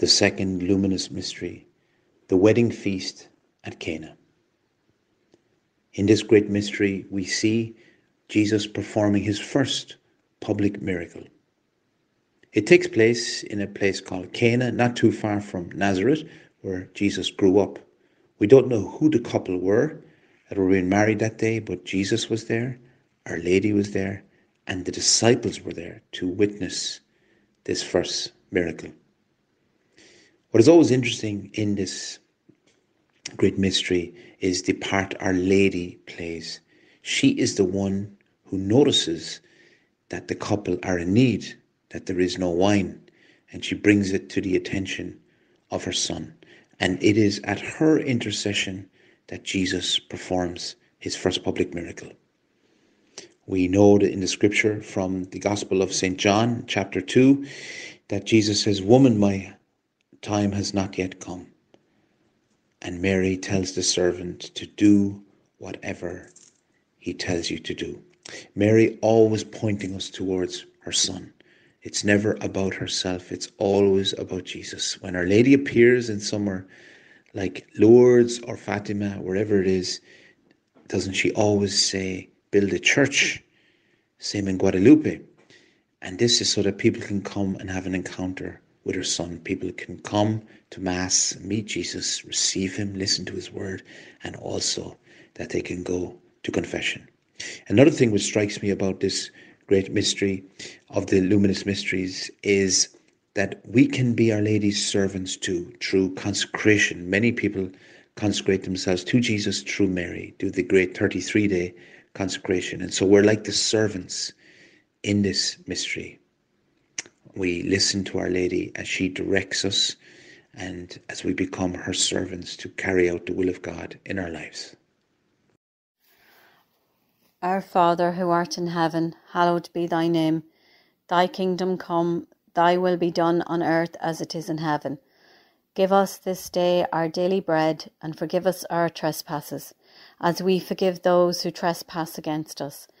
the second luminous mystery, the wedding feast at Cana. In this great mystery, we see Jesus performing his first public miracle. It takes place in a place called Cana, not too far from Nazareth, where Jesus grew up. We don't know who the couple were that were being married that day, but Jesus was there, Our Lady was there, and the disciples were there to witness this first miracle. What is always interesting in this great mystery is the part Our Lady plays. She is the one who notices that the couple are in need, that there is no wine, and she brings it to the attention of her son. And it is at her intercession that Jesus performs his first public miracle. We know that in the scripture from the Gospel of St. John, chapter 2, that Jesus says, Woman, my time has not yet come. And Mary tells the servant to do whatever he tells you to do. Mary always pointing us towards her son. It's never about herself, it's always about Jesus. When Our Lady appears in somewhere like Lourdes or Fatima, wherever it is, doesn't she always say, build a church? Same in Guadalupe. And this is so that people can come and have an encounter with her son. People can come to Mass, meet Jesus, receive him, listen to his word, and also that they can go to confession. Another thing which strikes me about this great mystery of the luminous mysteries is that we can be Our Lady's servants too through consecration. Many people consecrate themselves to Jesus through Mary, do the great 33 day consecration. And so we're like the servants in this mystery we listen to Our Lady as she directs us and as we become her servants to carry out the will of God in our lives. Our Father who art in heaven, hallowed be thy name. Thy kingdom come, thy will be done on earth as it is in heaven. Give us this day our daily bread, and forgive us our trespasses, as we forgive those who trespass against us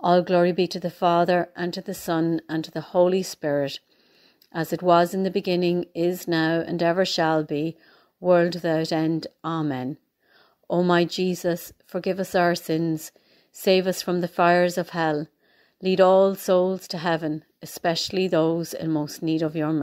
All glory be to the Father, and to the Son, and to the Holy Spirit, as it was in the beginning, is now, and ever shall be, world without end. Amen. O my Jesus, forgive us our sins, save us from the fires of hell, lead all souls to heaven, especially those in most need of your mercy.